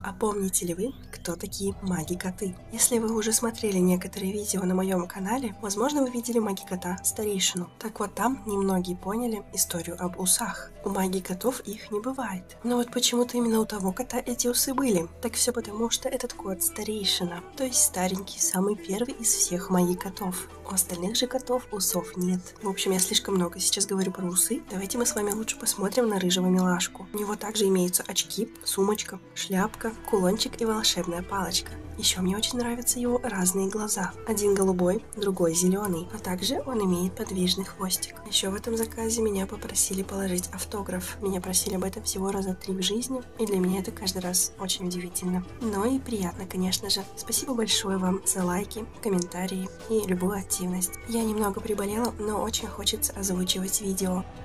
А помните ли вы, кто такие маги-коты? Если вы уже смотрели некоторые видео на моем канале, возможно вы видели маги-кота старейшину. Так вот там немногие поняли историю об усах. У маги-котов их не бывает. Но вот почему-то именно у того кота эти усы были. Так все потому, что этот кот старейшина. То есть старенький, самый первый из всех маги-котов. У остальных же котов усов нет. В общем, я слишком много сейчас говорю про усы. Давайте мы с вами лучше посмотрим на рыжего милашку. У него также имеются очки, сумочка, шляпка, кулончик и волшебная палочка. Еще мне очень нравятся его разные глаза. Один голубой, другой зеленый, а также он имеет подвижный хвостик. Еще в этом заказе меня попросили положить автограф. Меня просили об этом всего раза три в жизни, и для меня это каждый раз очень удивительно. Но и приятно, конечно же. Спасибо большое вам за лайки, комментарии и любую активность. Я немного приболела, но очень хочется озвучивать видео.